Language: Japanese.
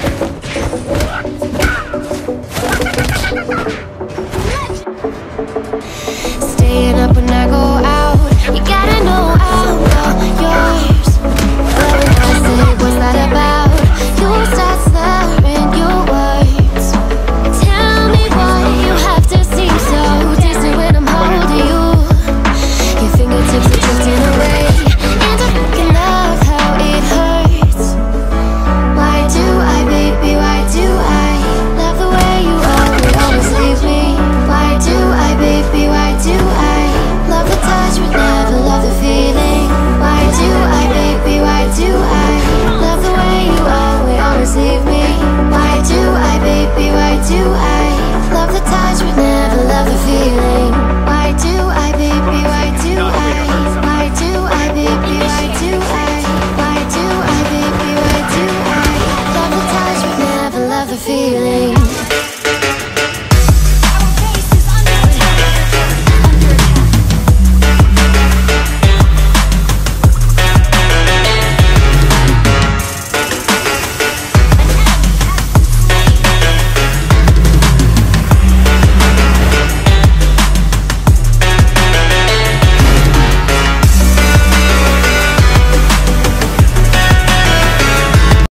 あっ。